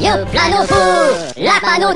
Yo, plano fou, la panne au